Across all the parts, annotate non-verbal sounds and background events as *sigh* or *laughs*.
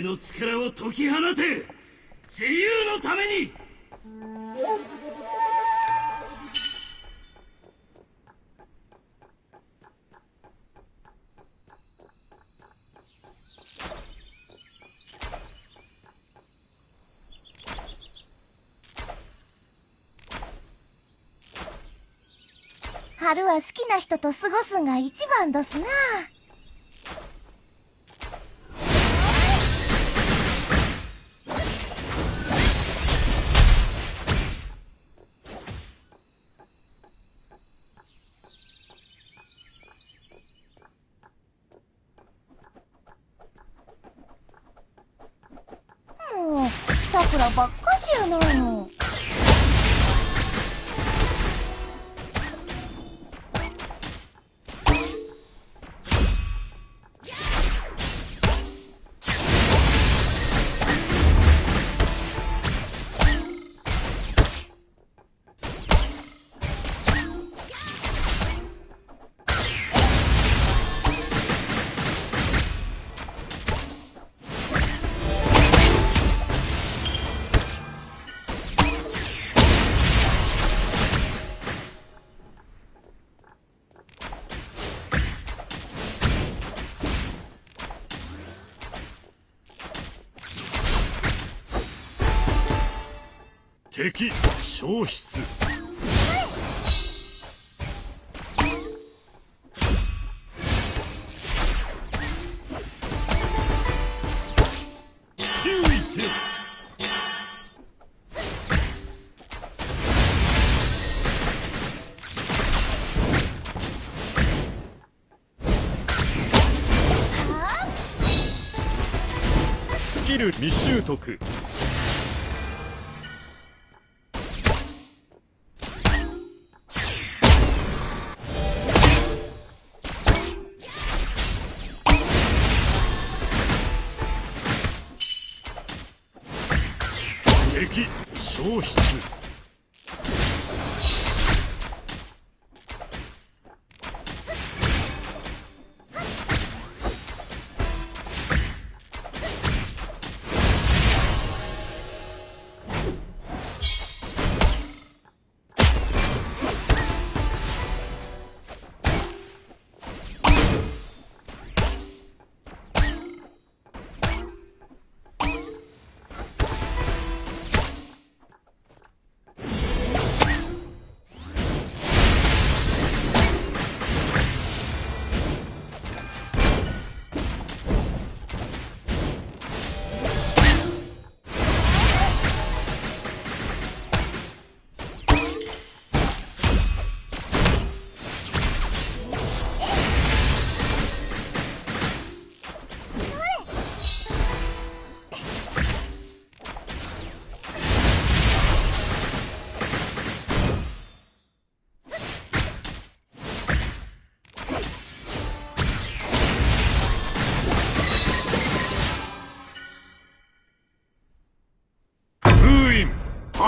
前の力を解き放て自由のために春は好きな人と過ごすんが一番どすな。桜ばっかしやないの。敵消失。注意せよ。スキル未習得。敵消失。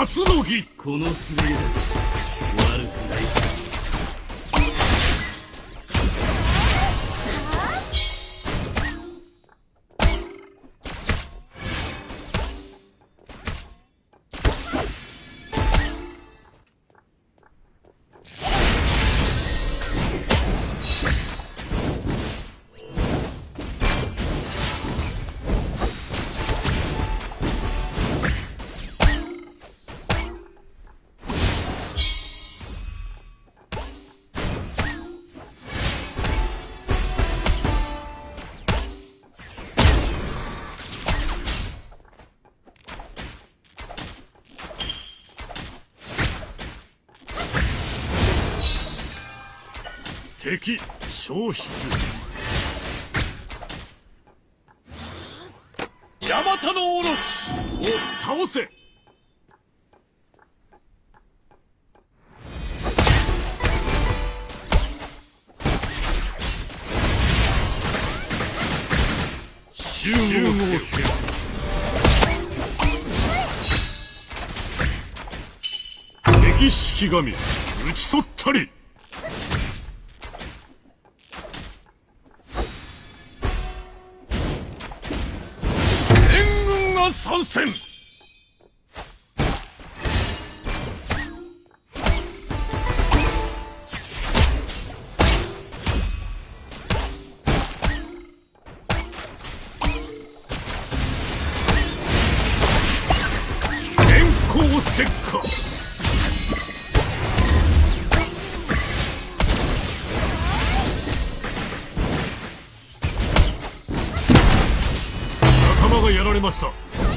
初の儀この滑り出し敵消失。ヤマタノオロチを倒せ。集合せよ。敵式神討ち取ったり。戦仲間がやられました。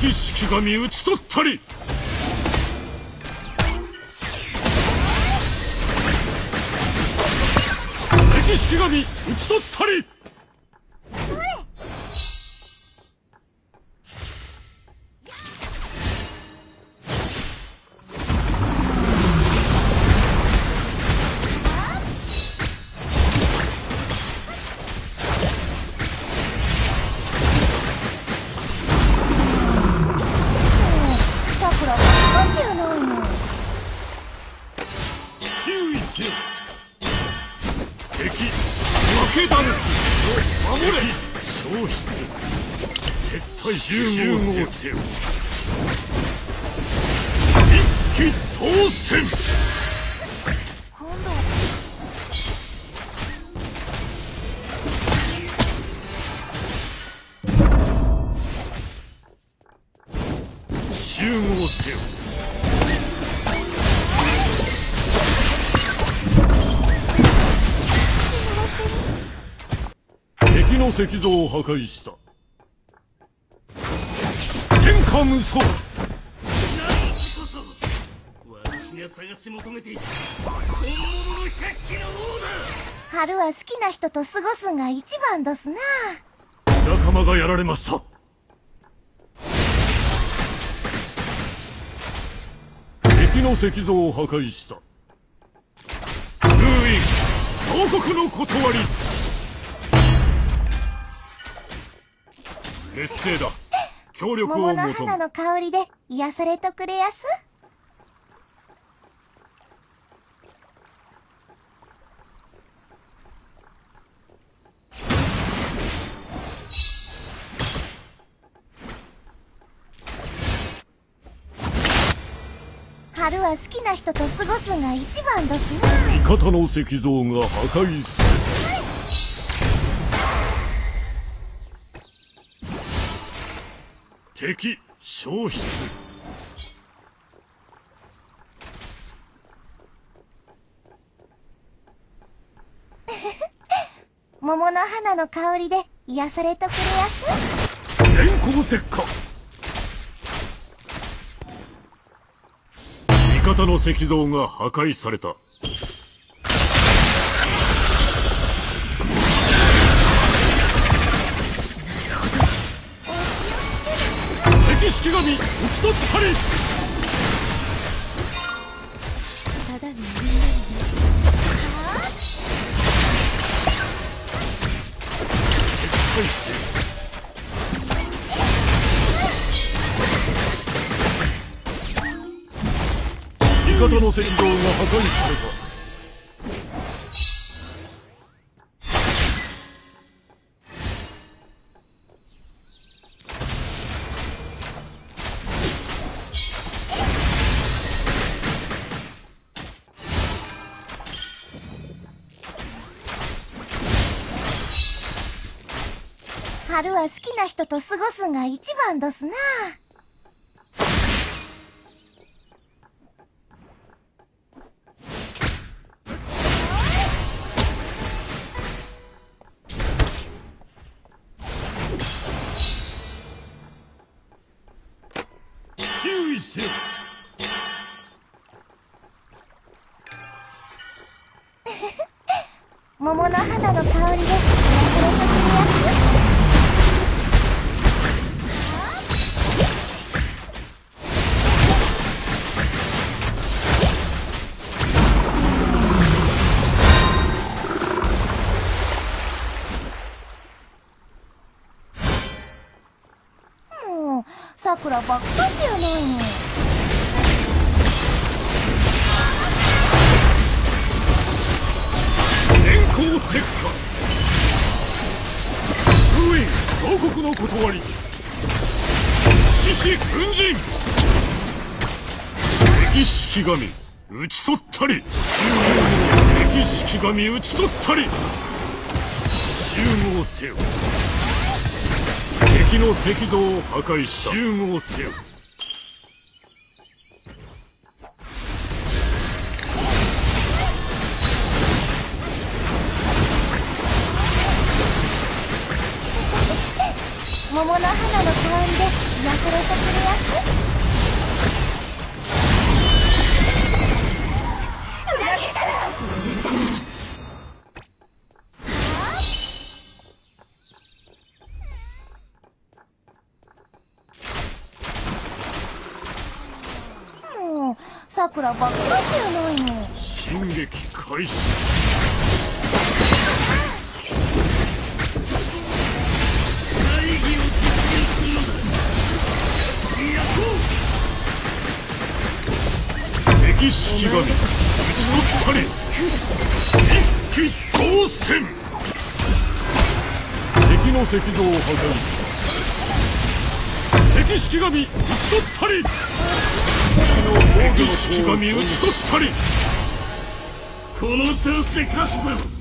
敵式神討ち取ったり。敵式神討ち取ったり。合せよ一気当選集合せよ敵の石像を破壊した。天下無双何こそ私が探し求めていた本物の百鬼の王だ。春は好きな人と過ごすんが一番どすな。仲間がやられました。敵の石像を破壊した。封印総国の断り。劣勢だ協力を桃の花の香りで癒されとくれやす。春は好きな人と過ごすんが一番どすな味方の石像が破壊された敵消失。*laughs* 桃の花の香りで癒されとくれやす。電光石火味方の石像が破壊された式神討ち取ったり。ただの方の石像が破壊された春は好きな人と過ごすんが一番どすな。注意せよ *laughs* 桃の花の香りで癒桜ばっかしやないの。電光石火封印王国の断り。獅子軍人敵式神。討ち取ったり。敵式神討ち取ったり。集合せよ。敵の石像を破壊した集合せよ。桃の花の香りで癒されてくるやつ。もう、桜ばっかしやないの。進撃開始。大義を実現するのだやこう敵式神討ち取ったり一気当選敵の石像を破壊。敵式神討ち取ったり敵式神討ち取ったりこの調子で勝つぞ。